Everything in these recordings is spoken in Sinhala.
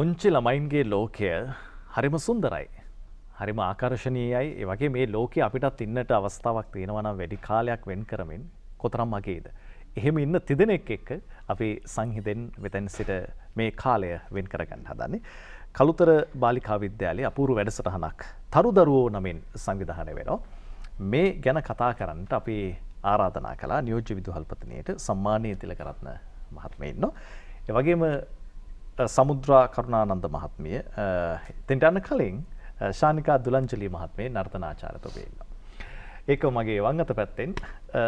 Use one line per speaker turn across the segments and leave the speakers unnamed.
පුංචි ළමයින්ගේ ලෝකය හරිම සුන්දරයි. හරිම ආකර්ශණීයයි ඒ වගේ මේ ලෝකෙ අපිටත් ඉන්නට අවස්ථාවක් තියෙනවනම් වැඩි කාලයක් වෙන් කරමින් කොතරම් මගේද. එහෙම ඉන්න තිදෙනෙක් එක්ක අපි සංහිතෙන් වෙතැන් සිට මේ කාලය වෙන් කරගන්න හදන්නේ. කළුතර බාලිකා විද්‍යාලයේ අපූරු වැඩසටහනක් තරු දරුවෝ නමින් සංවිධානය වෙනවා. මේ ගැන කතා කරන්නට අපි ආරාධනා කලා නියෝජ්‍ය විදුහල්පතිනයට සම්මානය තිලකරත්න මහත්ම ඉන්න. එවගේම සමුද්‍රා කරුණානන්ද මහත්මිය තෙන්ට යන්න කලින් ශානිකා දුලංජලී මහත්මේ නර්තනාචාරතොබේ ඉන්න. ඒක මගේ වංගත පැත්තෙන්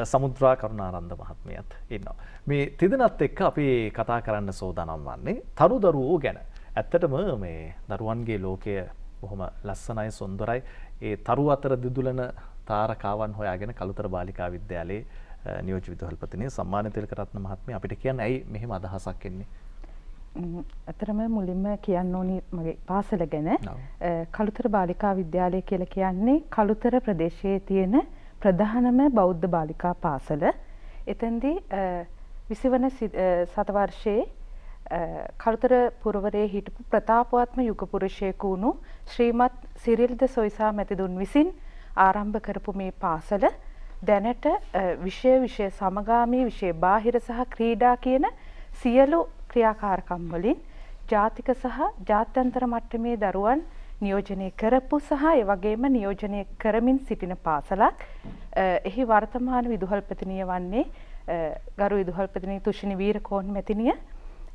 සමුද්‍රා කරුණානන්ද මහත්මයත් ඉන්න. මේ තිදනත් එක්ක අපි කතා කරන්න සෝදානම් වන්නේ තරු දරුවෝ ගැන. ඇත්තටම මේ දරුවන්ගේ ලෝකය බොහොම ලස්සනයි සොන්දරයි ඒ තරු අතර දිදුලන තාරකාවන් හොයාගෙන කළුතර බාලිකා විද්‍යාලයේ නියෝජ විදුහල්පතිනය සම්මානතිලක රත්න මහත්මය අපිට කියන්න ඇයි මෙහෙම අදහසක් එන්නේ.
ඇතරම මුලින්ම කියන්න ඕනි මගේ පාසල ගැන. කළුතර බාලිකා විද්‍යාලය කියල කියන්නේ කළුතර ප්‍රදේශයේ තියෙන ප්‍රධානම බෞද්ධ බාලිකා පාසල. එතැන්දී විසිවන සතවර්ෂයේ කළුතර පුරවරේ හිටපු ප්‍රතාපවත්ම යුගපුරුෂයකු වුණු ශ්‍රීමත් සිරිල්ද සොයිසා මැතිදුන් විසින් ආරම්භ කරපු මේ පාසල දැනට විෂය විෂය සමගාමී විෂය බාහිර සහ ක්‍රීඩා කියන සියලු ක්‍රියාකාරකම් වලින් ජාතික සහ ජාත්‍යන්තර මට්ටමේ දරුවන් නියෝජනය කරපු සහ ඒ වගේම නියෝජනය කරමින් සිටින පාසලක්. එහි වර්තමාන විදුහල්පතිනිය වන්නේ ගරු විදුහල්පතිනී තුෂිනි වීරකෝන් මැතිනිය.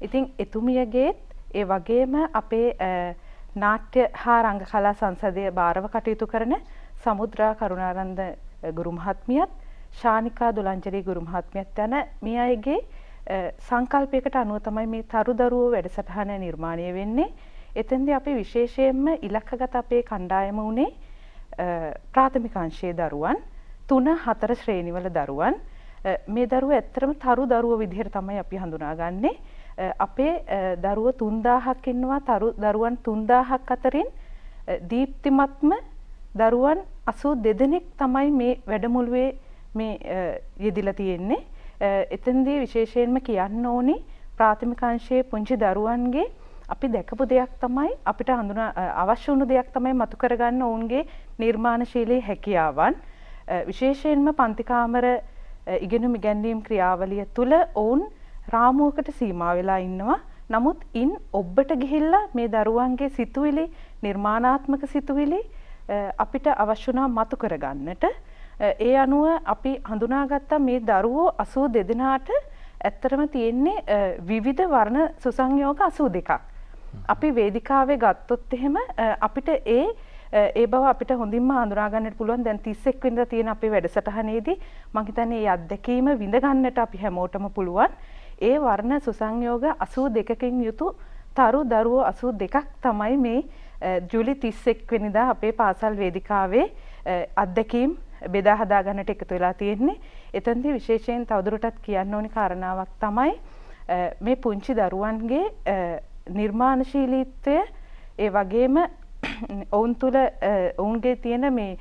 ඉතින් එතුමියගේත් ඒ වගේම අපේ නාට්‍ය හා රංග කලා සංසදය භාරව කටයුතු කරන සමුද්‍රා කරුණාරන්ද ගුරු මහත්මියත් ශානිකා දුලංජලී ගුරු මහත්මියත් යන මේ අයගේ සංකල්පයකට අනුව තමයි මේ තරු දරුවෝ වැඩසටහන නිර්මාණය වෙන්නේ. එතෙන්දී අපි විශේෂයෙන්ම ඉලක්කගත අපේ කණ්ඩායම වුණේ ප්‍රාථමික අංශයේ දරුවන් 3 4 ශ්‍රේණිවල දරුවන් මේ දරුවෝ ඇත්තටම තරු දරුවෝ විදිහට තමයි අපි හඳුනාගන්නේ. අපේ දරුවෝ 3000ක් ඉන්නවා තරු දරුවන් 3000ක් අතරින් දීප්තිමත්ම දරුවන් 82 දෙනෙක් තමයි මේ වැඩමුළුවේ මේ යෙදිලා තියෙන්නේ. එතෙන්දී විශේෂයෙන්ම කියන්න ඕනි ප්‍රාථමිකංශයේ පුංචි දරුවන්ගේ අපි දැකපු දෙයක් තමයි අපිට හඳුන අවශ්‍ය වුණු දෙයක් තමයි මතු කරගන්න ඔවුන්ගේ නිර්මාණශීලී හැකියාවන්. විශේෂයෙන්ම පන්තිකාමර ඉගෙනුම් ඉගැන්වීම් ක්‍රියාවලිය තුළ ඔවුන් රාමුවකට සීමා වෙලා ඉන්නවා. නමුත් ඉන් ඔබ්බට ගිහිල්ලා මේ දරුවන්ගේ සිතුවිලි නිර්මාණාත්මක සිතුවිලි අපිට අවශ්‍යනා මතු කරගන්නට. ඒ අනුව අපි හඳුනාගත්තා මේ දරුවෝ අසූ දෙදෙනාට ඇත්තටම තියෙන්නේ විවිධ වර්ණ සුසංයෝග අසූ දෙකක්. අපි වේදිකාවේ ගත්තොත් එහෙම අපිට ඒ ඒ බව අපිට හොඳින්ම හඳුනාගන්නට පුළුවන් දැන් 31 වෙනිදා තියෙන අපේ වැඩසටහනේදී මම හිතන්නේ මේ අත්දැකීම විඳ ගන්නට අපි හැමෝටම පුළුවන්. ඒ වර්ණ සුසංයෝග 82කින් යුතු තරු දරුවෝ 82ක් තමයි මේ ජූලි 31 වෙනිදා අපේ පාසල් වේදිකාවේ අත්දැකීම් බෙදා හදා ගන්නට එකතු වෙලා තියෙන්නේ. එතනදී විශේෂයෙන් තවදුරටත් කියන්න ඕනි කාරණාවක් තමයි මේ පුංචි දරුවන්ගේ නිර්මාණශීලීත්වය ඒ වගේම ඔවුන් තුළ ඔවුන්ගේ තියෙන මේ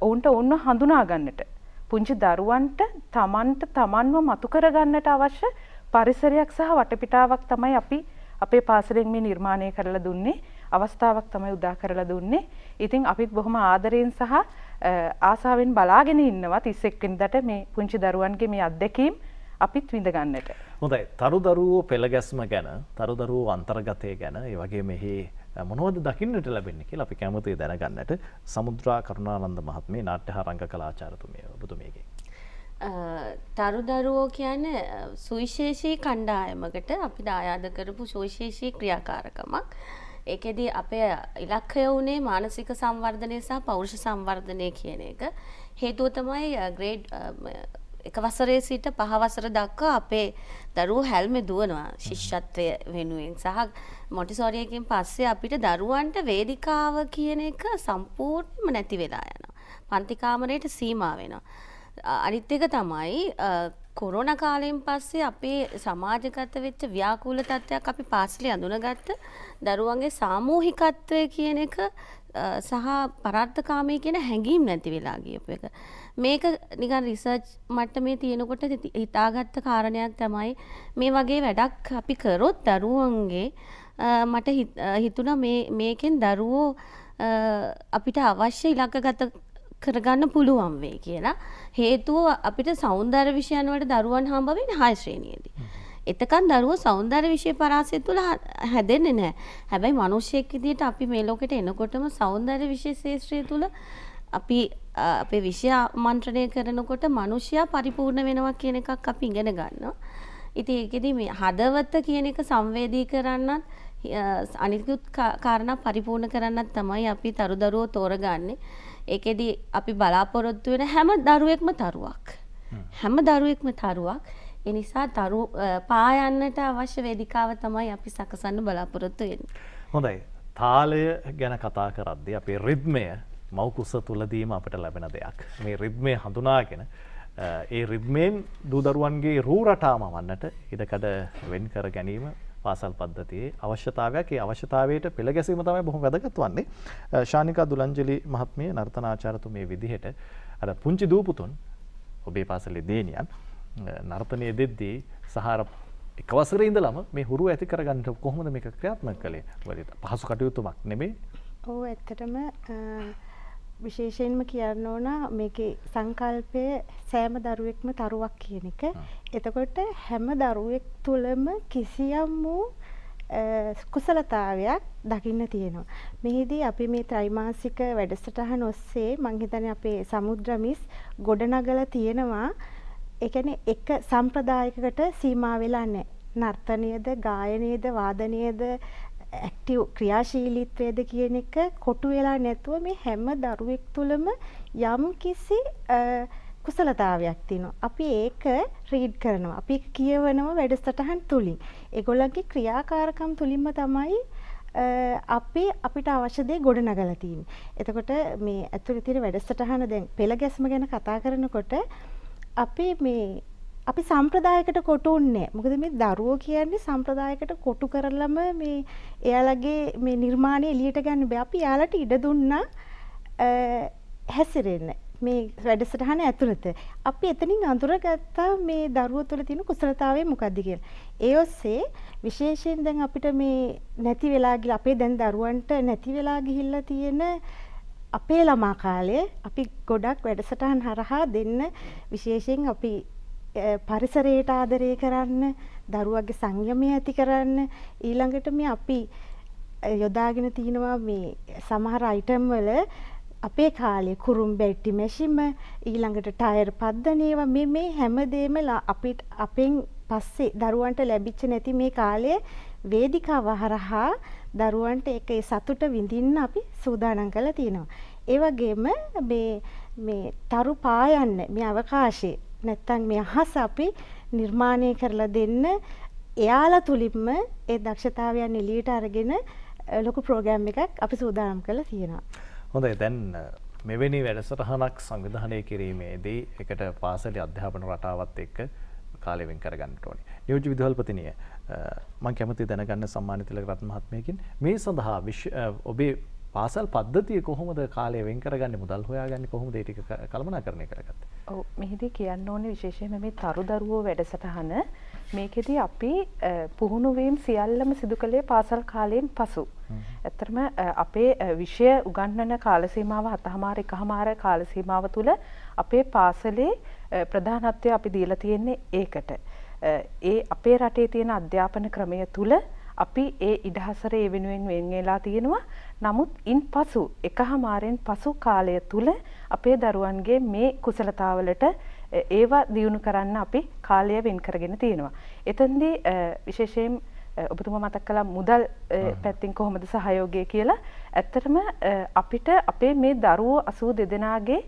ඔවුන්ට ඔවුන්ව හඳුනා ගන්නට පුංචි දරුවන්ට තමන්ට තමන්ව මතු කරගන්නට අවශ්‍ය පරිසරයක් සහ වටපිටාවක් තමයි අපි අපේ පාසලෙන් මේ නිර්මාණය කරලා දුන්නේ අවස්ථාවක් තමයි උදා කරලා දුන්නේ. ඉතින් අපිත් බොහොම ආදරයෙන් සහ ආසාාවෙන් බලාගෙන ඉන්නවා තිස්සෙක්වෙන්දට මේ පුංචි දරුවන්ගේ මේ අත්දැකීම් අපිත් විඳ ගන්නට.
හොඳයි තරු දරුවෝ පෙළගැස්ම ගැන තරු දරුවෝ අන්තර්ගතය ගැන ඒ වගේ මෙහි මොනවද දකින්නට ලැබෙන්නේ කියලා අපි කැමතියි දැනගන්නට සමුද්‍රා කරුණානන්ද මහත්මේ නාට්‍ය හා රංග කලාචාරතුමිය ඔබතුමියගේ.
තරු දරුවෝ කියන්නේ සුවිශේෂී කණ්ඩායමකට අපි දායාද කරපු සුවිශේෂී ක්‍රියාකාරකමක්. ඒකෙදී අපේ ඉලක්කය වුණේ මානසික සංවර්ධනය සහ පෞරුෂ සංවර්ධනය කියන එක. හේතුව තමයි ග්‍රේඩ් එක වසරේ සිට පහවසර දක්වා අපේ දරුවෝ හැල්මේ දුවනවා ශිෂ්‍යත්වය වෙනුවෙන් සහ මොටිසෝරියකින් පස්සේ අපිට දරුවන්ට වේදිකාව කියන එක සම්පූර්ණයෙන්ම නැති වෙලා යනවා. පන්ති කාමරයට සීමා වෙනවා. අනිත් එක තමයි කොරෝන කාලයෙන් පස්සේ අපේ සමාජගත වෙච්ච ව්‍යාකූල තත්ත්වයක් අපි පාසලේ අඳුනගත්ත දරුවන්ගේ සාමූහිකත්වය කියන එක සහ පරාර්ථකාමී කියන හැඟීම් නැති වෙලා ගියපු එක. මේක නිකන් රිසර්ච් මට්ටමේ තියෙනකොට හිතාගත්ත කාරණයක් තමයි මේ වගේ වැඩක් අපි කරොත් දරුවන්ගේ මට හිතුණ මේකෙන් දරුවෝ අපිට අවශ්‍ය ඉලක්ක ගත කරගන්න පුළුවන් වේ කියලා. හේතුව අපිට සෞන්දර්ය විෂයන් වලට දරුවන් හම්බ වෙන්නේ හය ශ්‍රේණියේදී. එතකන් දරුවෝ සෞන්දර්ය විෂය පරාසය තුළ හැදෙන්නේ නැහැ. හැබැයි මිනිස්සෙක් විදිහට අපි මේ ලෝකෙට එනකොටම සෞන්දර්ය විෂය ශාස්ත්‍රය තුළ අපි අපේ විෂය ආමන්ත්‍රණය කරනකොට මිනිසයා පරිපූර්ණ වෙනවා කියන එකක් අපි ඉගෙන ගන්නවා. ඉතින් ඒකෙදි මේ හදවත කියන එක සංවේදී කරන්නත් අනිකුත් කාරණා පරිපූර්ණ කරන්නත් තමයි අපි තරු දරුවෝ තෝරගන්නේ. ඒකෙදි අපි බලාපොරොත්තු වෙන හැම දරුවෙක්ම තරුවක්. හැම දරුවෙක්ම තරුවක්. ඒ නිසා තරු පායන්නට අවශ්‍ය වේදිකාව තමයි අපි සකසන්න බලාපොරොත්තු වෙන්නේ.
හොඳයි. තාලය ගැන කතා කරද්දී අපේ රිද්මය මවකුස්ස තුලදීම අපට ලැබෙන දෙයක්. මේ රිද්මය හඳුනාගෙන ඒ රිද්මයෙන් දූදරුවන්ගේ රූ රටාම වන්නට ඉඩකඩ වෙන් කර ගැනීම පාසල් පද්ධතියේ අවශ්‍යතාවයක් ඒ අවශ්‍යතාවයට පෙළ ගැසීම තමයි බොහොම වැදගත් වන්නේ. ශානිකා දුලංජලි මහත්මිය නර්තනාචාර්යතුමිය විදිහට අර පුංචි දූපුතුන් ඔබේ පාසලේ දේනියන් නර්තනය දෙද්දී සහර එක වසරේ ඉඳලම මේ හුරු ඇති කරගන්න කොහොමද මේක ක්‍රියාත්මක කළේ? පහසු කටයුතුමක් නෙමෙයි.
ඔව් ඇත්තටම විශේෂයෙන්ම කියන්න ඕන මේකේ සංකල්පය සෑම දරුවෙක්ම තරුවක් කියන එක. එතකොට හැම දරුවෙක් තුළම කිසියම් වූ කුසලතාවයක් දකින්න තියෙනවා. මෙහිදී අපි මේ ත්‍රිමාසික වැඩසටහන ඔස්සේ මං හිතන්නේ අපේ සමුද්‍රමිස් ගොඩනගලා තියෙනවා. ඒ කියන්නේ එක සම්ප්‍රදායකකට සීමා වෙලා නැහැ. නර්තනයේද, ගායනයේද, වාදනයේද, ඇක්ටිව් ක්‍රියාශීලීත්වයද කියන එක කොටු වෙලා නැතුව මේ හැම දරුවෙක් තුළම යම් කිසි කුසලතාවයක් තියෙනවා. අපි ඒක රීඩ් කරනවා. අපි කියවනවා වැඩසටහන් තුලින්. ඒගොල්ලන්ගේ ක්‍රියාකාරකම් තුලින්ම තමයි අපි අපිට අවශ්‍ය දේ ගොඩනගලා තියෙන්නේ. එතකොට මේ ඇතුළේ තියෙන වැඩසටහන දැන් පෙළ ගැස්ම ගැන කතා කරනකොට අපි මේ අපි සම්ප්‍රදායකට කොටු උන්නේ මොකද මේ දරුවෝ කියන්නේ සම්ප්‍රදායකට කොටු කරලම මේ එයාලගේ මේ නිර්මාණය එළියට ගන්න බෑ. අපි එයාලට ඉඩ දුන්නා හැසිරෙන්න. මේ වැඩසටහන ඇතුළත. අපි එතනින් අඳුරගත්තා මේ දරුවෝ තුළ තියෙන කුසලතාවය මොකක්ද කියලා. ඒ ඔස්සේ විශේෂයෙන් දැන් අපිට මේ නැති වෙලා ගිහලා අපේ දැන් දරුවන්ට නැති වෙලා ගිහිල්ලා තියෙන අපේ ළමා කාලේ අපි ගොඩක් වැඩසටහන් හරහා දෙන්න. විශේෂයෙන් අපි පරිසරයට ආදරය කරන්න දරුවගේ සංයමය ඇති කරන්න ඊළඟට මේ අපි යොදාගෙන තියෙනවා මේ සමහර අයිටම් වල අපේ කාලේ කුරුම් බැට්ටි මැෂිම ඊළඟට ටයර් පද්දනේවා මේ මේ හැමදේම අපිට අපෙන් පස්සේ දරුවන්ට ලැබිච්ච නැති මේ කාලය වේදිකාව හරහා දරුවන්ට ඒක ඒ සතුට විඳින්න අපි සූදානම් කරලා තියෙනවා. ඒ වගේම මේ මේ තරු පායන්න මේ අවකාශයේ නැත්තම් මේ අහස අපි නිර්මාණය කරලා දෙන්න එයාලා තුලින්ම ඒ දක්ෂතාවයන් එළියට අරගෙන ලොකු ප්‍රෝග්‍රෑම් එකක් අපි සූදානම් කරලා තියෙනවා.
හොඳයි දැන් මෙවැනි වැඩසටහනක් සංවිධානය කිරීමේදී එකට පාසලේ අධ්‍යාපන රටාවත් එක්ක කාලය වෙන් කරගන්නට ඕනේ. නියෝජ්‍ය විදුහල්පතිනිය මම කැමති දැනගන්න සම්මානිත තිලක රත්න මහත්මයකින් මේ සඳහා ඔබේ පාසල් පද්ධතිය කොහොමද කාලය වෙන් කරගන්න මුදල් හොයාගන්නේ කොහොමද ඒ ටික කළමනාකරණය කරගත්තේ?
ඔව් මෙහිදී කියන්න ඕනේ විශේෂයෙන්ම මේ තරු දරුවෝ වැඩසටහන මේකෙදී අපි පුහුණු වීම සියල්ලම සිදු කළේ පාසල් කාලයෙන් පසු. ඇත්තටම අපේ විෂය උගන්වන කාල සීමාව හතහමාර එකහමාර කාල සීමාව තුළ අපේ පාසලේ ප්‍රධානත්වය අපි දීලා තියෙන්නේ ඒකට. ඒ අපේ රටේ තියෙන අධ්‍යාපන ක්‍රමය තුළ අපි ඒ ඉඩහසර වෙනුවෙන් වෙන් වෙලා තියෙනවා. නමුත් ඉන් පසු එකහමාරෙන් පසු කාලය තුල අපේ දරුවන්ගේ මේ කුසලතාවලට ඒවා දියුණු කරන්න අපි කාලය වෙන් කරගෙන තියෙනවා. එතෙන්දී විශේෂයෙන් ඔබතුමා මතක් කළා මුදල් පැත්තින් කොහොමද සහයෝගය කියලා. ඇත්තටම අපිට අපේ මේ දරුවෝ 82 දෙනාගේ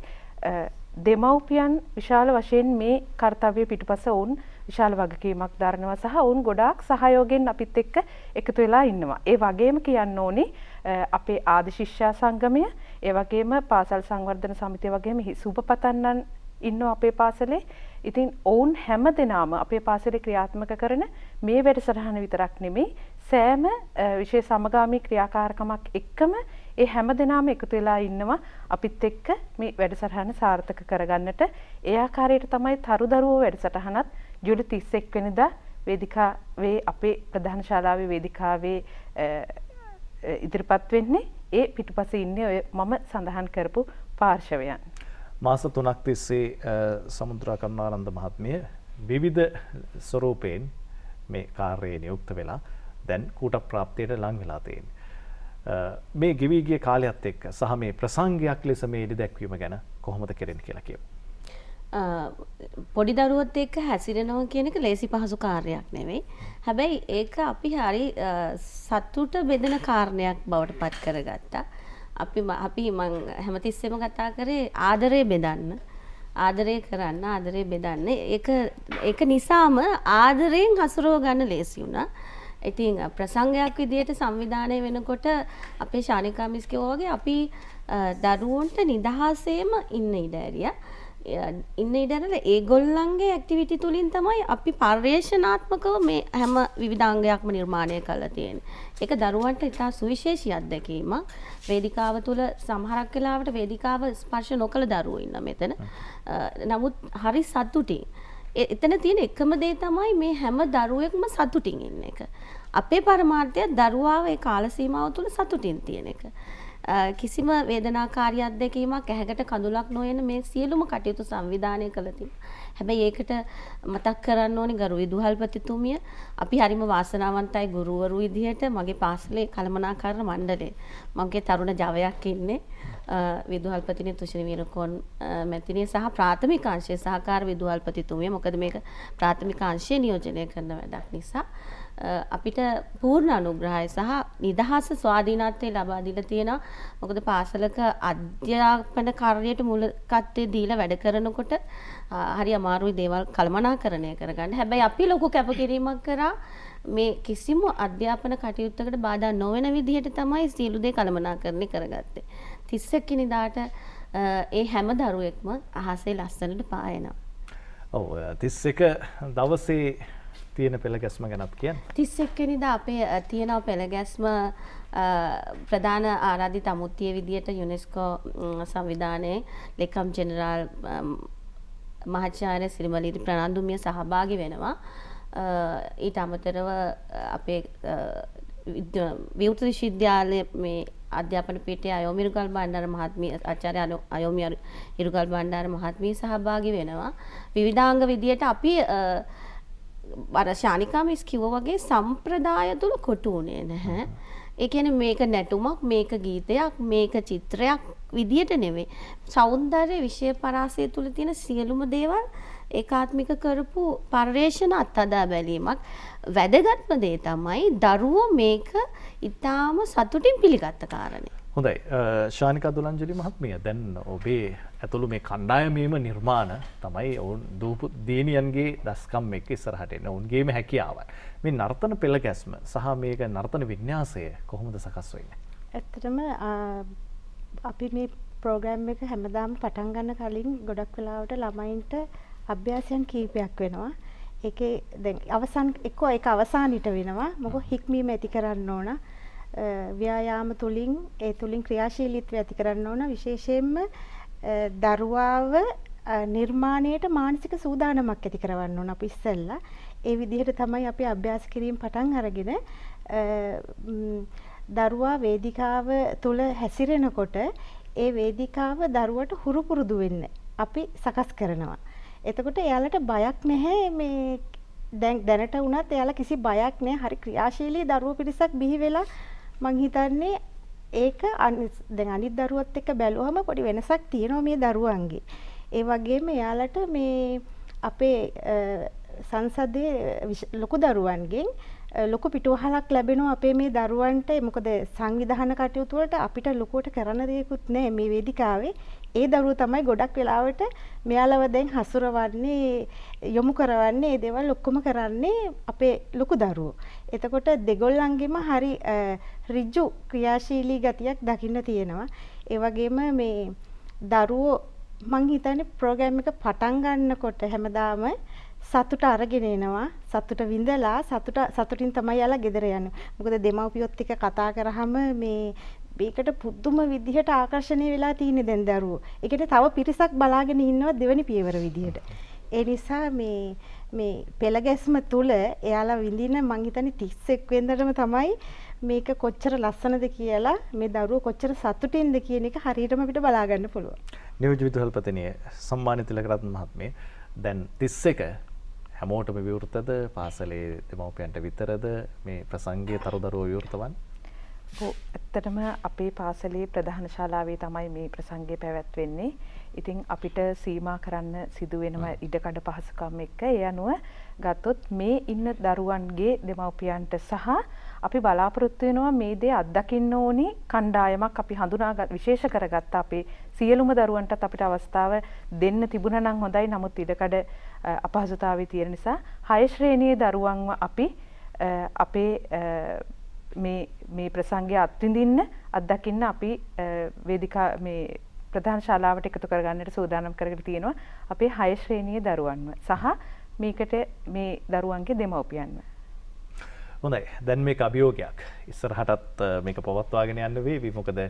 දෙමව්පියන් විශාල වශයෙන් මේ කාර්යය පිටුපස වුන් විශාල වගකීමක් දරනවා සහ ඔවුන් ගොඩාක් සහයෝගයෙන් අපිත් එක්ක එකතු වෙලා ඉන්නවා. ඒ වගේම කියන්න ඕනේ අපේ ආදි ශිෂ්‍යා සංගමය, ඒ වගේම පාසල් සංවර්ධන සමිතිය වගේම සුබපතන්නන් ඉන්නවා අපේ පාසලේ. ඉතින් ඔවුන් හැම දෙනාම අපේ පාසලේ ක්‍රියාත්මක කරන මේ වැඩසටහන විතරක් නෙමෙයි සෑම විශේෂ සමගාමී ක්‍රියාකාරකමක් එක්කම ඒ හැම දෙනාම එකතු වෙලා ඉන්නවා අපිත් එක්ක මේ වැඩසටහන සාර්ථක කරගන්නට ඒ ආකාරයට තමයි තරු දරුවෝ වැඩසටහනත් ජූලි 31 වෙනිදා වේදිකාවේ අපේ ප්‍රධාන ශාලාවේ වේදිකාවේ ඉදිරිපත් වෙන්නේ ඒ පිටුපස ඉන්නේ ඔය මම සඳහන් කරපු පාර්ශවයන්.
මාස තුනක් තිස්සේ සමුද්‍රා කරුණානන්ද මහත්මිය විවිධ ස්වරූපයෙන් මේ කාර්යයේ නියුක්ත වෙලා දැන් කූට ප්‍රාප්තියට ලං වෙලා තියෙන්නේ. මේ ගෙවීගිය කාලයත් එක්ක සහ මේ ප්‍රසංගයක් ලෙස මේ එලි දැක්වීම ගැන කොහොමද කෙරෙන්නේ කියලා කියමු.
පොඩි දරුවොත් එක්ක හැසිරෙනවා කියන එක ලේසි පහසු කාර්යයක් නෙවෙයි. හැබැයි ඒක අපි හරි සතුට බෙදෙන කාරණයක් බවට පත් කරගත්තා. අපි අපි මං හැමතිස්සෙම කතා කරේ ආදරය බෙදන්න. ආදරය කරන්න ආදරය බෙදන්න. ඒක ඒක නිසාම ආදරයෙන් හසුරව ගන්න ලේසි වුණා. ඉතින් ප්‍රසංගයක් විදියට සංවිධානය වෙනකොට අපේ ශානිකා මිස් කිව්වා වගේ අපි දරුවන්ට නිදහසේම ඉන්න ඉඩ ඇරියා. ඉන්න ඉඩරල ඒගොල්ලන්ගේ ඇක්ටිවිටි තුළින් තමයි අපි පර්යේෂනාත්මකව මේ හැම විවිධාංගයක්ම නිර්මාණය කළ තියෙන. එක දරුවන්ට ඉතා සුවිශේෂී අත්දැකීමක් වේදිකාව තුළ සමහරක් කලාවට වේදිකාව ස්පර්ශ නොකළ දරුව ඉන්න මෙතන. නමුත් හරි සත්තුටින්. එතන තියෙන එකම දේ තමයි මේ හැම දරුවෙක්ම සතුටින් ඉන්න එක. අපේ පරමාර්ථය දරුවාව ඒ කාලසීමාව තුළ සතුටින් තියෙන එක. කිසිම වේදනාකාරී අත්දැකීමක් ඇහැකට කඳුලක් නොයන මේ සියලුම කටයුතු සංවිධානය කළ තිබෙනවා. හැබැයි ඒකට මතක් කරන්න ඕනි ගරු විදුහල්පතිතුමිය අපි හරිම වාසනාවන්තයි ගුරුවරු විදිහට මගේ පාසලේ කළමනාකරණ මණ්ඩලයේ. මගේ තරුණ ජවයක් ඉන්නේ විදුහල්පතිනි තුෂිනි වීරකෝන් මැතිනිය සහ ප්‍රාථමික අංශයේ සහකාර විදුහල්පතිතුමිය මොකද මේක ප්‍රාථමික අංශයේ නියෝජනය කරන වැඩක් නිසා. අපිට පූර්ණ අනුග්‍රහය සහ නිදහස ස්වාධීනත්වය ලබා දීලා තියෙනවා. මොකද පාසලක අධ්‍යාපන කාර්යයට මුලකත්තේ දීලා වැඩ කරනකොට හරි අමාරුයි දේවල් කළමනාකරණය කරගන්න. හැබැයි අපි ලොකු කැපකිරීමක් කරා මේ කිසිම අධ්‍යාපන කටයුත්තකට බාධා නොවන විදිහට තමයි සියලු දේ කළමනාකරණය කරගත්තේ. 31 වෙනිදාට ඒ හැම දරුවෙක්ම අහසේ ලස්සනට පායනවා.
ඔව් 31 දවසේ තියෙන පෙළ ගැස්ම ගැනත් කියන්න.
තිස් එක්කෙනිද අපේ තියෙනව පෙළ ගැස්ම ප්‍රධාන ආරාධිත අමුත්තිය විදියට යුනෙස්කෝ සංවිධානයේ ලෙකම් ජෙනරාල් මහාචාර්ය සිරිමලීති ප්‍රනන්දුමිය සහභාගි වෙනවා. ඊට අමතරව අපේ විවෘත විශ්වවිද්‍යාලය මේ අධ්‍යාපන පීඨයේ අයෝමිරුගල් බණ්ඩාර මහත්මිය ආචාර්ය අයෝමි ඉරුගල් බණ්ඩාර මහත්මිය සහභාගී වෙනවා. විවිධාංග විදියට අපි අර ශානිකා මිස් කිව්ව වගේ සම්ප්‍රදාය තුල කොටු උනේ නැහැ. ඒ කියන්නේ මේක නැටුමක්, මේක ගීතයක්, මේක චිත්‍රයක් විදියට නෙවෙයි. సౌందර්ය විෂය පරාසය තුල තියෙන සියලුම දේවල් ඒකාත්මික කරපු පර්යේෂණ අත්හදා බැලීමක්. වැදගත්ම දේ තමයි දරුවෝ මේක ඊටාම සතුටින් පිළිගත්ත කාරණේ.
හොඳයි ශානිකා දුලංජලි මහත්මිය දැන් ඔබේ ඇතුළු මේ කණ්ඩායමේම නිර්මාණ තමයි ඔවුන් දූපු දීනියන්ගේ දස්කම් එක්ක ඉස්සරහට එන්න ඔවුන්ගේම හැකියාවන්. මේ නර්තන පෙළ ගැස්ම සහ මේක නර්තන විඤ්ඤාසය කොහොමද සකස් වෙන්නේ?
ඇත්තටම අපි මේ ප්‍රෝග්‍රෑම් එක හැමදාම පටන් ගන්න කලින් ගොඩක් වෙලාවට ළමයින්ට අභ්‍යාසයන් කීපයක් වෙනවා. ඒකේ දැන් අවසන් එක්කෝ ඒක අවසානිට වෙනවා. මොකද හික්මීම ඇති කරන්න ඕන. ව්‍යායාම තුලින් ඒ තුලින් ක්‍රියාශීලීත්වය ඇති කරන්න ඕන විශේෂයෙන්ම දරුවාව නිර්මාණයට මානසික සූදානමක් ඇති කරවන්න ඕන අපි ඉස්සෙල්ලා ඒ විදිහට තමයි අපි අභ්‍යාස කිරීම පටන් අරගෙන දරුවා වේදිකාව තුල හැසිරෙනකොට ඒ වේදිකාව දරුවට හුරු පුරුදු වෙන්න අපි සකස් කරනවා. එතකොට එයාලට බයක් නැහැ මේ දැන් දැනට වුණත් එයාලා කිසි බයක් නැහැ. හරි ක්‍රියාශීලී දරුවෝ පිරිසක් බිහි වෙලා මං හිතන්නේ ඒක දැන් අනිත් දරුවත් එක්ක බැලුවම පොඩි වෙනසක් තියෙනවා මේ දරුවන්ගේ. ඒ වගේම එයාලට මේ අපේ සංසදයේ ලොකු දරුවන්ගෙන් ලොකු පිටුවහලක් ලැබෙනවා අපේ මේ දරුවන්ට මොකද සංවිධාන කටයුතු වලට අපිට ලොකුවට කරන්න දෙයක්වත් නැහැ මේ වේදිකාවේ. ඒ දරුවෝ තමයි ගොඩක් වෙලාවට මෙයාලව දැන් හසුරවන්නේ යොමු කරවන්නේ ඒ දේවල් ඔක්කොම කරන්නේ අපේ ලොකු දරුවෝ. එතකොට දෙගොල්ලන්ගෙම හරි ඍජු ක්‍රියාශීලී ගතියක් දකින්න තියෙනවා. ඒ වගේම මේ දරුවෝ මං හිතන්නේ ප්‍රෝග්‍රෑම් එක පටන් ගන්නකොට හැමදාම සතුට අරගෙන එනවා සතුට විඳලා සතුට සතුටින් තමයි යාලා ගෙදර යන්නේ. මොකද දෙමව්පියොත් එක්ක කතා කරාම මේ මේකට පුදුම විදිහට ආකර්ෂණය වෙලා තියෙන්නේ දැන් දරුවෝ. ඒකට තව පිරිසක් බලාගෙන ඉන්නවා දෙවෙනි පියවර විදිහට. ඒ නිසා මේ මේ පෙළගැස්ම තුල එයාලා විඳින මං හිතන්නේ 31 වෙනිදාටම තමයි මේක කොච්චර ලස්සනද කියලා මේ දරුවෝ කොච්චර සතුටින්ද කියන එක හරියටම අපිට බලා ගන්න පුළුවන්.
නියෝජ්‍ය විදුහල්පතිනිය සම්මානිත තිලකරත්න මහත්මිය දැන් 31 හැමෝටම විවෘතද පාසලේ දෙමව්පියන්ට විතරද මේ ප්‍රසංගයේ තරුදරුවෝ විවෘත වන්නේ?
ඇත්තටම අපේ පාසලේ ප්‍රධාන ශාලාවේ තමයි මේ ප්‍රසංගය පැවැත්වෙන්නේ. ඉතින් අපිට සීමා කරන්න සිදුවෙනවා ඉඩකඩ පහසුකම් එක්ක. ඒ අනුව ගත්තොත් මේ ඉන්න දරුවන්ගේ දෙමව්පියන්ට සහ අපි බලාපොරොත්තු වෙනවා මේ දේ අත්දකින්න ඕනි කණ්ඩායමක් අපි හඳුනා විශේෂ කරගත්ත අපේ සියලුම දරුවන්ටත් අපිට අවස්ථාව දෙන්න තිබුණා නම් හොඳයි. නමුත් ඉඩකඩ අපහසුතාවය තියෙන නිසා හය ශ්‍රේණියේ දරුවන්ව අපි අපේ මේ මේ ප්‍රසංගය අත්විඳින්න අත්දකින්න අපි වේදිකා මේ ප්‍රධාන ශාලාවට එකතු කරගන්නට සූදානම් කරගෙන තියෙනවා අපේ හය ශ්‍රේණියේ දරුවන්ව සහ මේකට මේ දරුවන්ගේ දෙමව්පියන්ව.
හොඳයි. දැන් මේක අභියෝගයක්. ඉස්සරහටත් මේක පවත්වාගෙන යන්න වේ විමොකද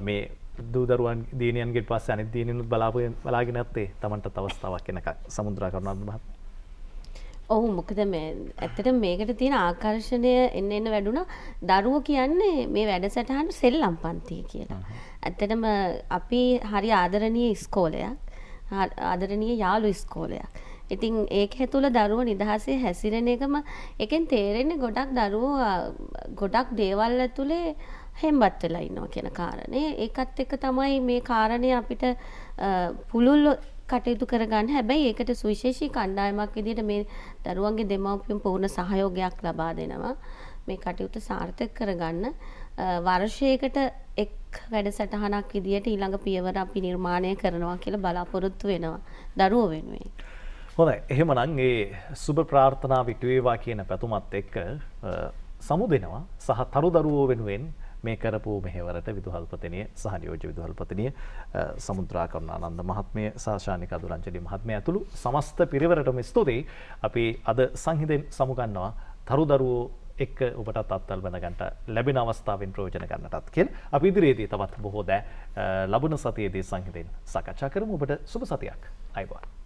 මේ දූදරුවන් දීනයන්ගේ පස්ස අනි දීනුත් බලාපය බලාගෙන ඇත්තේ තමන්ට අවස්ථාවක් එනක සමුද්‍රා කරුණත් මහත්
ඔහු මොකද ඇත්තට මේකට තියෙන ආකර්ෂණය එන්න එන්න වැඩුණා දරුවෝ කියන්නේ මේ වැඩසටහන සෙල්ලම් පන්තිය කියලා. ඇත්තටම අපි හරි ආදරණීය ඉස්කෝලයක් ආදරණීය යාළු ඉස්කෝලයක්. ඉතින් ඒක ඇතුළ දරුව නිදහසේ හැසිරෙන එකම එකෙන් තේරෙන්නේ ගොඩක් දරුවෝ ගොඩක් දේවල් ඇතුලේ හෙම්බත් වෙලා ඉන්නවා කියන කාරණේ. ඒකත් එක්ක තමයි මේ කාරණේ අපිට පුළුල් කටයුතු කරගන්න. හැබැයි ඒකට සුවිශේෂී කණ්ඩායමක් විදිහට මේ දරුවන්ගේ දෙමව්පියන් පූර්ණ සහයෝගයක් ලබා දෙනවා. මේ කටයුතු සාර්ථක කරගන්න. වර්ෂයකට එක් වැඩසටහනක් විදිහට ඊළඟ පියවර අපි නිර්මාණය කරනවා කියලා බලාපොරොත්තු වෙනවා. දරුවෝ වෙනුවෙන්.
හොඳයි. එහෙමනම් ඒ සුබ ප්‍රාර්ථනා විටුවේවා කියන පැතුමත් එක්ක සමු දෙනවා සහ තරු දරුවෝ වෙනුවෙන් මේ කරපු මෙහෙවරට විදුහල්පතිනිය සහ නියෝජ්‍ය විදුහල්පතිනිය සමුද්‍රා කරුණානන්ද මහත්මිය සාශානික අදුරංජලි මහත්මිය ඇතුළු සමස්ත පිරිවරටම ස්තුතියි. අපි අද සංහිඳෙන් සමුගන්නවා තරු දරුවෝ එක්ක ඔබටත් අත්තල් බැඳගන්ට ලැබෙන අවස්ථාවෙන් ප්‍රයෝජන ගන්නටත් කියල්. අපි ඉදිරියේදී තවත් බොහෝ දෑ ලබන සතියේදී සංහිතෙන් සකච්ඡා කරමු. ඔබට සුබ සතියක්. අයිබෝන්.